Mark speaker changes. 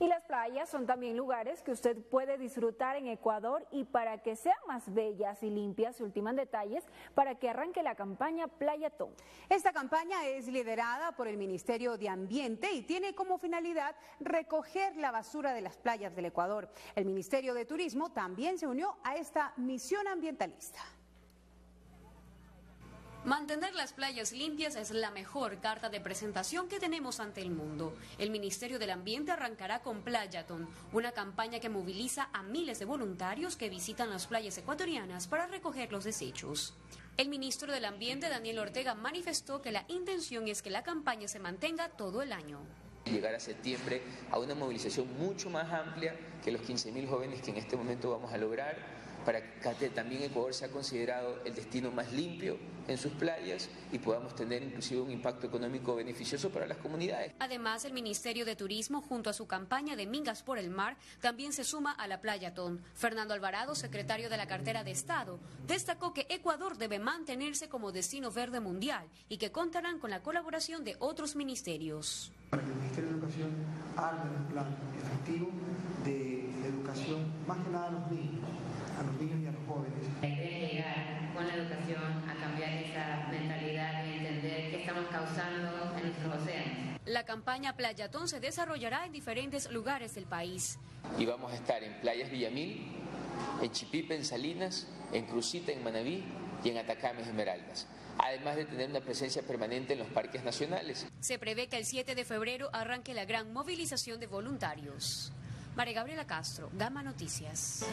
Speaker 1: Y las playas son también lugares que usted puede disfrutar en Ecuador y para que sean más bellas y limpias se ultiman detalles para que arranque la campaña Playatón.
Speaker 2: Esta campaña es liderada por el Ministerio de Ambiente y tiene como finalidad recoger la basura de las playas del Ecuador. El Ministerio de Turismo también se unió a esta misión ambientalista.
Speaker 3: Mantener las playas limpias es la mejor carta de presentación que tenemos ante el mundo. El Ministerio del Ambiente arrancará con Playaton, una campaña que moviliza a miles de voluntarios que visitan las playas ecuatorianas para recoger los desechos. El ministro del Ambiente, Daniel Ortega, manifestó que la intención es que la campaña se mantenga todo el año
Speaker 4: llegar a septiembre a una movilización mucho más amplia que los 15.000 jóvenes que en este momento vamos a lograr para que también Ecuador sea considerado el destino más limpio en sus playas y podamos tener inclusive un impacto económico beneficioso para las comunidades.
Speaker 3: Además, el Ministerio de Turismo, junto a su campaña de Mingas por el Mar, también se suma a la Playa Ton. Fernando Alvarado, secretario de la cartera de Estado, destacó que Ecuador debe mantenerse como destino verde mundial y que contarán con la colaboración de otros ministerios.
Speaker 5: Para que el Ministerio de Educación arme un plan efectivo de educación, más que nada a los niños a los niños y a los jóvenes.
Speaker 6: La idea es llegar con la educación a cambiar esa mentalidad y entender qué estamos causando en nuestros océanos.
Speaker 3: La campaña Playatón se desarrollará en diferentes lugares del país.
Speaker 4: Y vamos a estar en Playas Villamil, en Chipipe, en Salinas, en Crucita, en Manabí y en Atacames, Esmeraldas además de tener una presencia permanente en los parques nacionales.
Speaker 3: Se prevé que el 7 de febrero arranque la gran movilización de voluntarios. María Gabriela Castro, Gama Noticias.